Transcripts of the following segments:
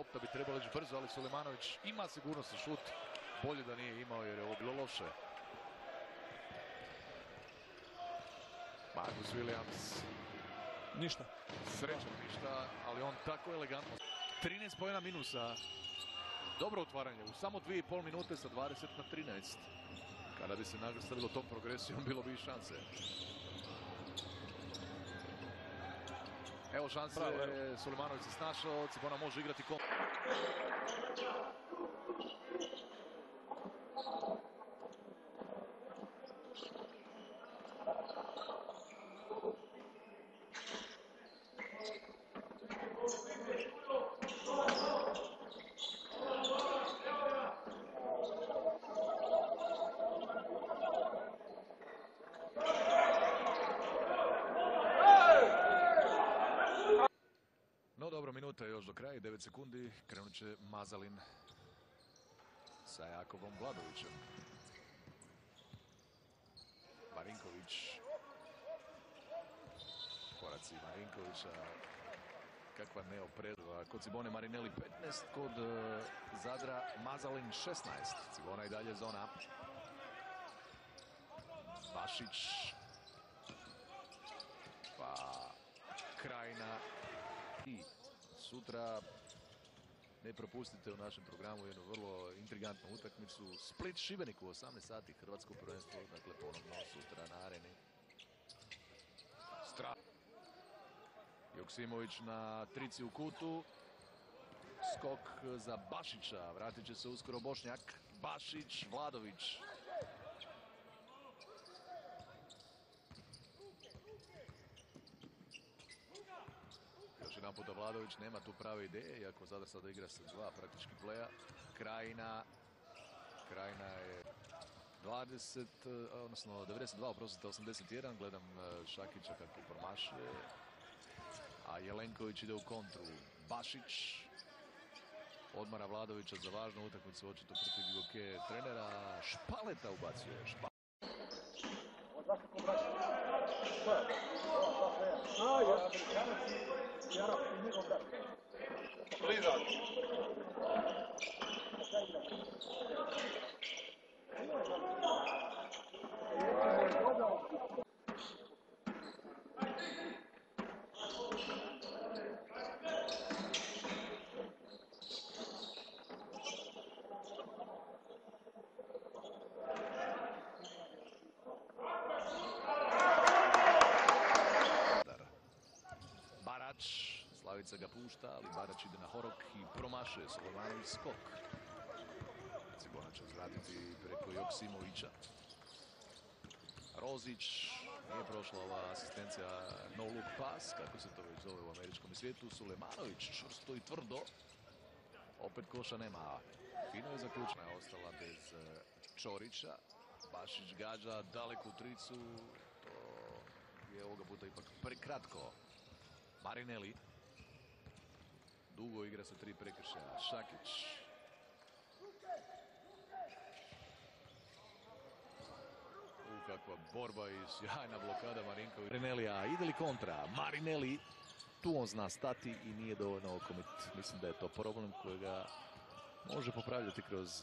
lopta bi trebala ići brzo, ali Sulemanović ima sigurnost šut. Bolje da nije imao jer je ovo bilo loše. Marcus Williams, Ništa. srećan ništa, ali on tako elegantno. 13 pojena minusa. Dobro otvaranje, u samo 2,5 minute sa 20 na 13. Kada bi se nastavilo tom progresijom, bilo bi i šanse. Evo šanse. Sulemanović se snašao, Cibona može igrati kom... još do kraja, 9 sekundi, krenut će Mazalin sa Jakobom Vladovićem. Marinković. Koraci Marinkovića. Kakva neoprezva. Kod Cibone Marinelli 15, kod eh, Zadra Mazalin 16. Cibona i dalje zona. Bašić. Pa Krajina i sutra ne propustite u našem programu jednu vrlo intrigantnu utakmicu. Split Šibenik u 18 sati Hrvatsko prvenstvo, dakle ponovno sutra na areni. Joksimović na trici u kutu. Skok za Bašića, vratit će se uskoro Bošnjak. Bašić, Vladović. Jedan puta Vladović nema tu prave ideje, iako Zadar sada igra sa dva praktički pleja. Krajina, Krajina je 20, eh, odnosno 92, oprostite 81, gledam eh, Šakića kako promašuje. A Jelenković ide u kontru. Bašić odmara Vladovića za važnu utakmicu očito protiv Goke trenera. Špaleta ubacuje. Špa- Zadar. Barač, Slavica ga pušta, ali Barač ide na horok i promašuje Solovanović skok. Cibona će uzvratiti preko Joksimovića. Rozić, nije prošla ova asistencija no look pass, kako se to već zove u američkom svijetu. Sulemanović čvrsto i tvrdo. Opet koša nema. Fino je zaključena, je ostala bez eh, Čorića. Bašić gađa daleku tricu. To je ovoga puta ipak prekratko. Marinelli. Dugo igra sa tri prekršaja. Šakić. U kakva borba i sjajna blokada Marinković. Marinelli, a ide li kontra? Marinelli. Tu on zna stati i nije dovoljno okomit. Mislim da je to problem kojega može popravljati kroz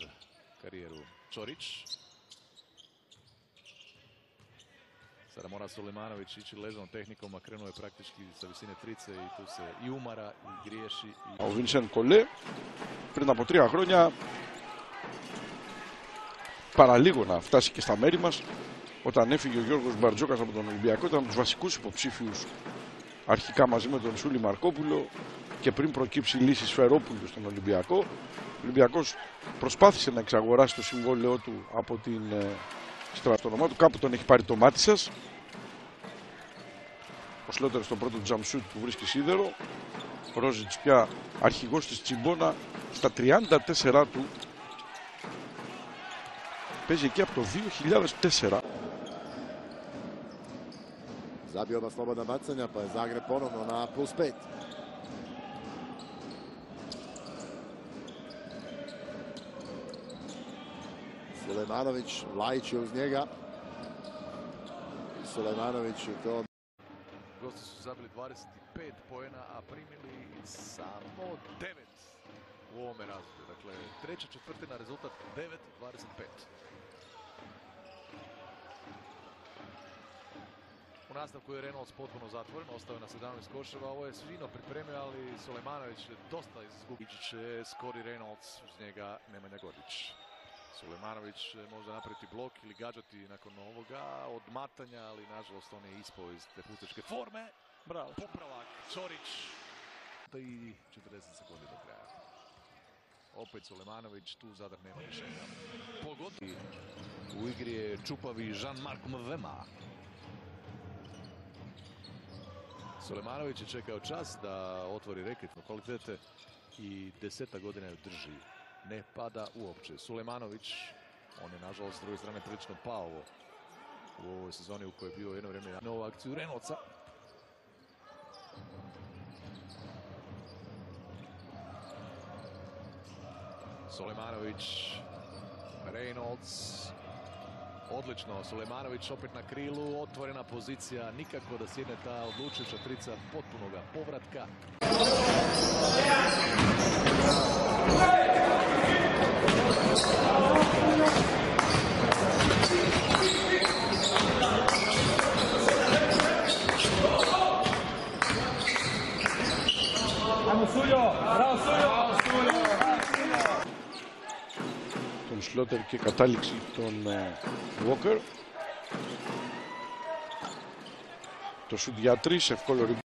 karijeru. Čorić. Sada mora Sulemanović ići ležnom tehnikom, a krenuo je praktički sa visine trice i tu se i umara i griješi. I... Ο Βινσέν Κολέ πριν από τρία χρόνια παραλίγο να φτάσει και στα μέρη μας όταν έφυγε ο Γιώργος Μπαρτζόκας από τον Ολυμπιακό ήταν από τους βασικούς υποψήφιους αρχικά μαζί με τον Σούλη Μαρκόπουλο και πριν προκύψει η λύση Σφερόπουλου στον Ολυμπιακό ο Ολυμπιακός προσπάθησε να εξαγοράσει το συμβόλαιό του από την ε, στρατονομά του κάπου τον έχει πάρει το μάτι σας ο Σλότερ στον πρώτο τζαμσούτ που βρίσκει σίδερο ο Ρόζιτς πια αρχηγός της Τσιμπόνα στα 34 του παίζει εκεί από το 2004 Zabio na slobodna bacanja, pa je Zagreb ponovno na plus 5. Sulejmanović, Vlajić je uz njega. Sulejmanović je to Gosti su zabili 25 pojena, a primili samo 9. ovome razdoblju. Dakle, treća četvrtina, rezultat 9-25. U nastavku je Reynolds potpuno zatvoren, ostao na 17 koševa, ovo je Svino pripremio, ali Sulemanović je dosta izgubit će Skori Reynolds, uz njega Nemanja Gordić. Sulemanović e, može napraviti blok ili gađati nakon ovoga odmatanja, ali nažalost on je ispao iz te pustačke forme. Bravo. Popravak, Čorić. I 40 sekundi do kraja. Opet Sulemanović, tu Zadar nema rješenja. Pogodi. U igri je čupavi Jean-Marc Mvema. Sulemanović je čekao čas da otvori reket kvalitete i deseta godina ju drži. Ne pada uopće. Sulemanović, on je nažalost s druge strane prilično pao u ovoj sezoni u kojoj je bio jedno vrijeme novu akciju Renovca. Sulemanović, Reynolds, odlično, Sulemanović opet na krilu, otvorena pozicija, nikako da sjedne ta odlučujuća trica potpunoga povratka. Τον Σλότερ και κατάληξη τον ε, Walker. Το σουτ για τρεις, εύκολο rebound.